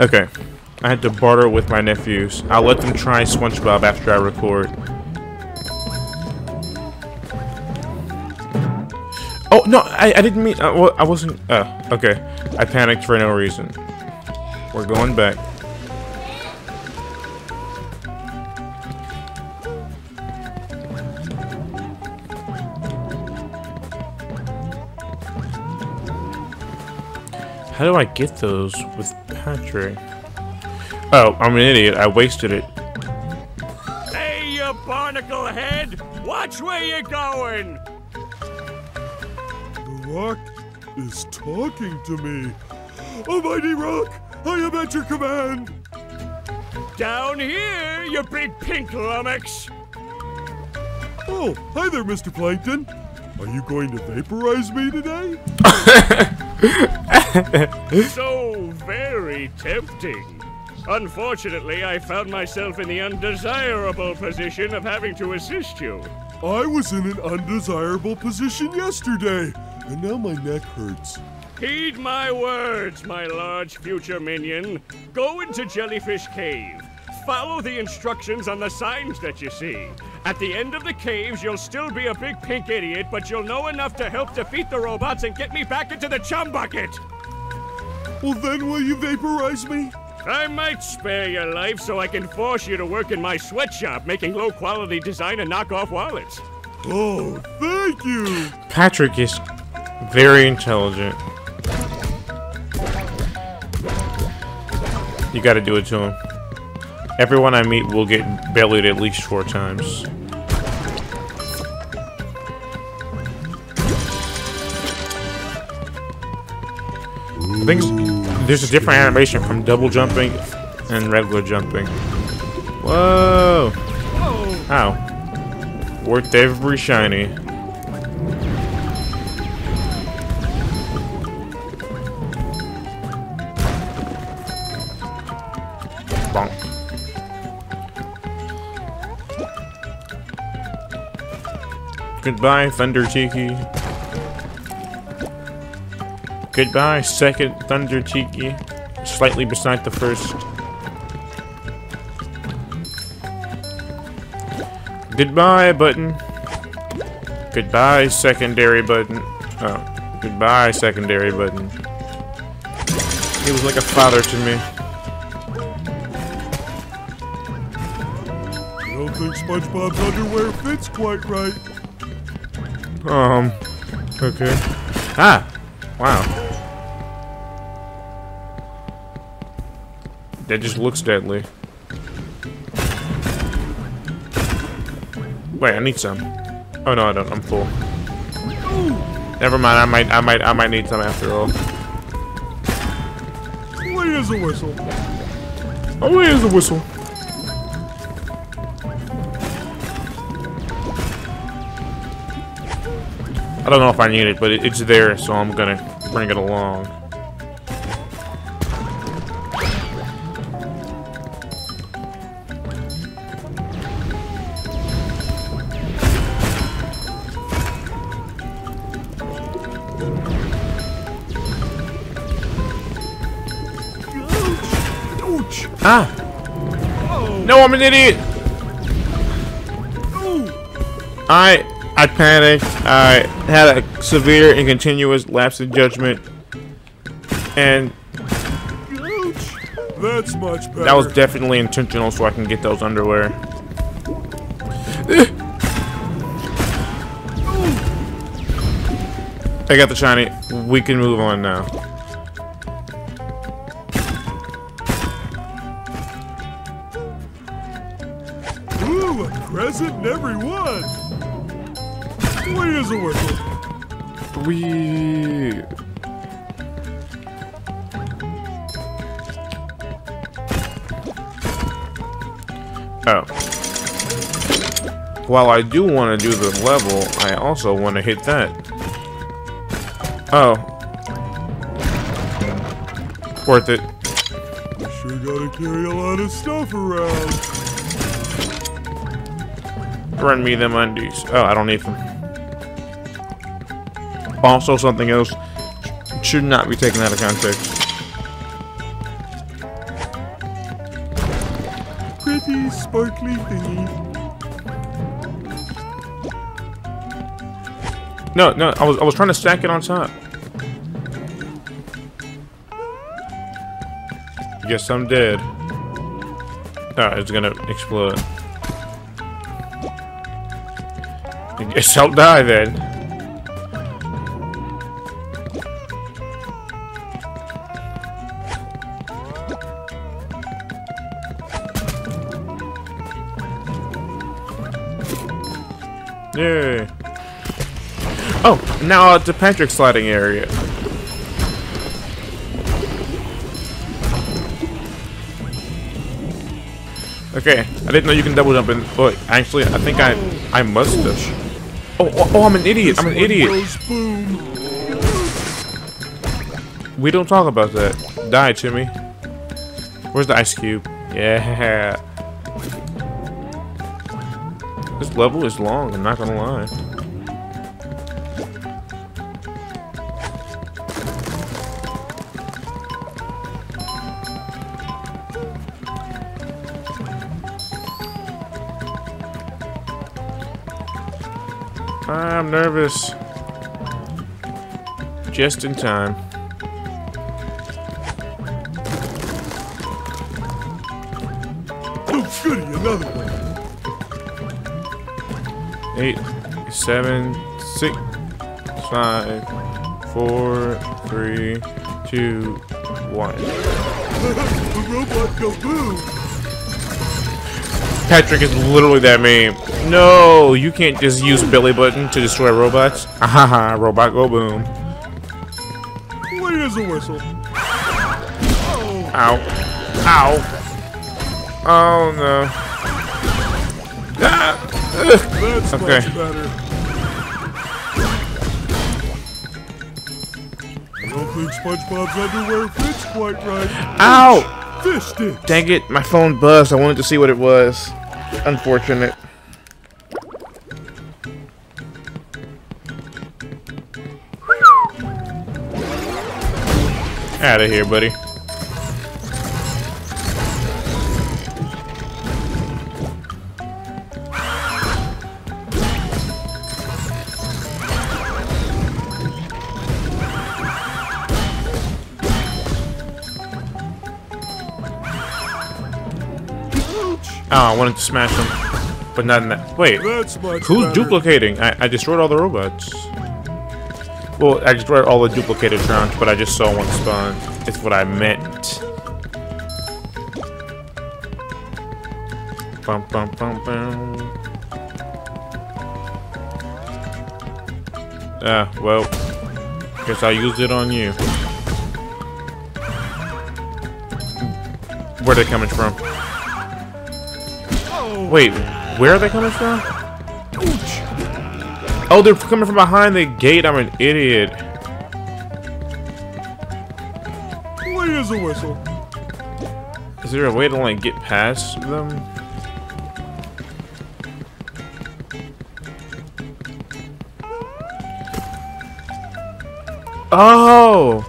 Okay. I had to barter with my nephews. I'll let them try SpongeBob after I record. Oh, no, I, I didn't mean... Uh, well, I wasn't... Oh, okay. I panicked for no reason. We're going back. How do I get those with Patrick? Oh, I'm an idiot. I wasted it. Hey, you barnacle head! Watch where you're going! The rock is talking to me. Almighty Rock, I am at your command. Down here, you big pink lummox! Oh, hi there, Mr. Plankton. Are you going to vaporize me today? so very tempting. Unfortunately, I found myself in the undesirable position of having to assist you. I was in an undesirable position yesterday, and now my neck hurts. Heed my words, my large future minion. Go into Jellyfish Cave. Follow the instructions on the signs that you see. At the end of the caves, you'll still be a big pink idiot, but you'll know enough to help defeat the robots and get me back into the chum bucket. Well, then will you vaporize me? I might spare your life so I can force you to work in my sweatshop making low quality design and knockoff wallets. Oh, thank you! Patrick is very intelligent. You gotta do it to him. Everyone I meet will get bellied at least four times. I think there's a different animation from double jumping and regular jumping. Whoa! Ow. Worth every shiny. Bonk. Goodbye, Thunder Tiki. Goodbye, second Thunder Tiki. Slightly beside the first. Goodbye, button. Goodbye, secondary button. Oh, goodbye, secondary button. He was like a father to me. I don't think SpongeBob's underwear fits quite right. Um, okay. Ah, wow. That just looks deadly. Wait, I need some. Oh no, I don't. I'm full. Never mind. I might, I might, I might need some after all. As a whistle. Oh, here's a whistle. I don't know if I need it, but it, it's there, so I'm gonna bring it along. Ouch! Ah! No, I'm an idiot! I I panicked. I had a severe and continuous lapse in judgment, and Ouch! That's much better. that was definitely intentional, so I can get those underwear. I got the shiny. We can move on now. Every one. Wait as a whistle. We. Oh. While I do want to do the level, I also want to hit that. Oh. Worth it. Sure gotta carry a lot of stuff around. Run me them undies. Oh, I don't need them. Also, something else should not be taken out of context. pretty sparkly thingy. No, no, I was I was trying to stack it on top. Guess I'm dead. Alright, it's gonna explode. I guess die then. Yay. Oh, now it's the Patrick sliding area. Okay, I didn't know you can double jump in. Look, actually, I think I I must have. Oh, oh, oh, I'm an idiot. I'm an idiot. We don't talk about that. Die, Timmy. Where's the ice cube? Yeah. This level is long, I'm not gonna lie. I'm nervous. Just in time. Oh, goody, another one. eight, seven, six, five, four, three, two, one. the robot go boom. Patrick is literally that meme. No, you can't just use Billy Button to destroy robots. Ahaha, robot go boom. What is a whistle. Oh. Ow. Ow. Oh no. Ah! That's Okay. much better. I don't think SpongeBob's underwear fits quite right. Ow! Dang it, my phone buzzed. I wanted to see what it was. Unfortunate. Out of here, buddy. Wanted to smash them, but not in that. Wait, who's better. duplicating? I, I destroyed all the robots. Well, I destroyed all the duplicated rounds, but I just saw one spawn. It's what I meant. Bum, bum, bum, bum. Ah, well, guess I used it on you. Where they coming from? Wait, where are they coming from? Oh, they're coming from behind the gate. I'm an idiot. Clean as a whistle. Is there a way to like get past them? Oh!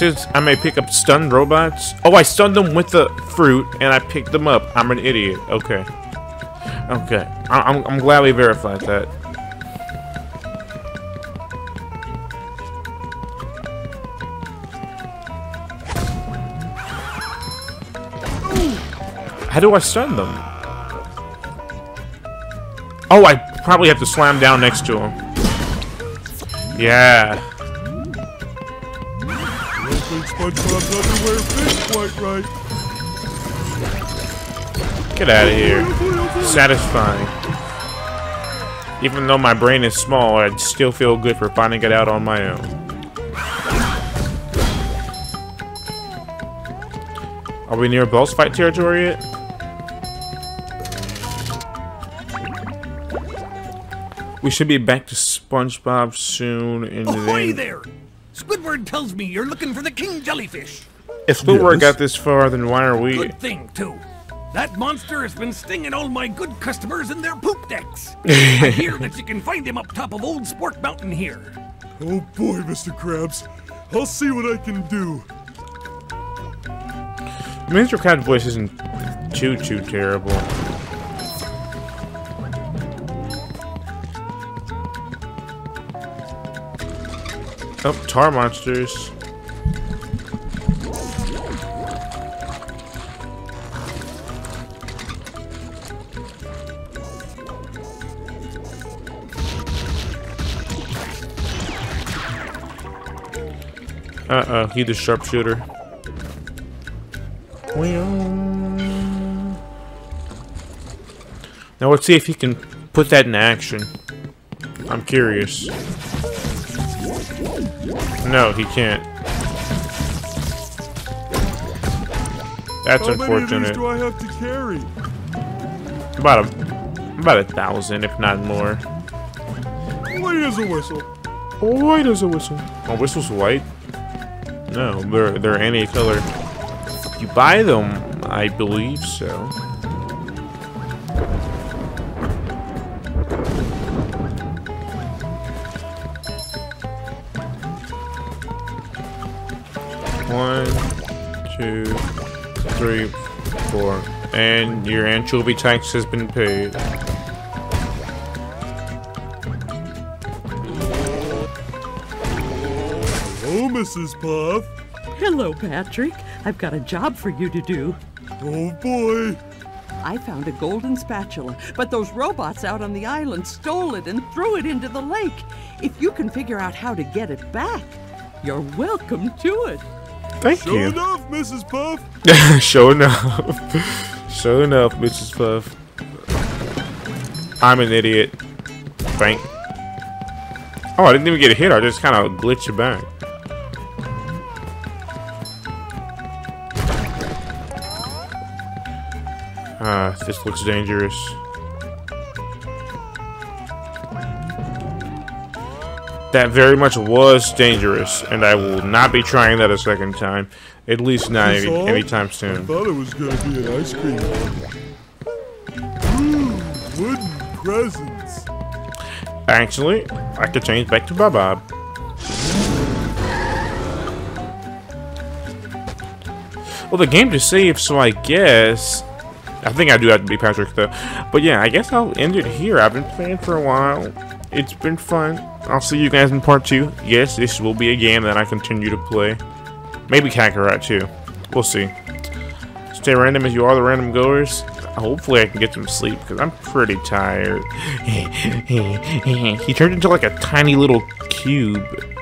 I may pick up stunned robots. Oh, I stunned them with the fruit and I picked them up. I'm an idiot. Okay. Okay. I I'm, I'm glad we verified that. How do I stun them? Oh, I probably have to slam down next to him. Yeah. I don't think SpongeBob's underwear fits quite right. Get out of here. Satisfying. Even though my brain is small, I'd still feel good for finding it out on my own. Are we near boss fight territory yet? We should be back to SpongeBob soon, and Ahoy then there! Squidward tells me you're looking for the king jellyfish. if Squidward Yes. got this far, then why are we? Good thing, too. That monster has been stinging all my good customers in their poop decks. I hear that you can find him up top of Old Spork Mountain here. Oh boy, Mr. Krabs. I'll see what I can do. Mr. Cat voice isn't too, too terrible. Oh, tar monsters. Uh-oh, he the sharpshooter. Now let's see if he can put that in action. I'm curious. No, he can't. That's How many of these unfortunate. do I have to carry? About a about a thousand, if not more. White as a whistle. White as a whistle. Oh, whistle's white? No, they're they're any color. You buy them, I believe so. Two, three, four. And your anchovy tax has been paid. Oh, Mrs. Puff. Hello, Patrick. I've got a job for you to do. Oh, boy. I found a golden spatula, but those robots out on the island stole it and threw it into the lake. If you can figure out how to get it back, you're welcome to it. Thank Sure you. enough, Mrs. Puff. Sure enough. sure enough, Mrs. Puff. I'm an idiot. Bank. Oh, I didn't even get a hit. I just kind of glitched it back. Ah, this looks dangerous. That very much was dangerous, and I will not be trying that a second time. At least not any, anytime I soon. thought it was gonna be an ice cream. Ooh, wooden presents. Actually, I could change back to Bob Bob. Well, the game just saved, so I guess... I think I do have to be Patrick, though. But yeah, I guess I'll end it here. I've been playing for a while. It's been fun. I'll see you guys in part two. Yes, this will be a game that I continue to play. Maybe Kakarot, too. We'll see. Stay random as you are the random goers. Hopefully I can get some sleep, because I'm pretty tired. he turned into like a tiny little cube.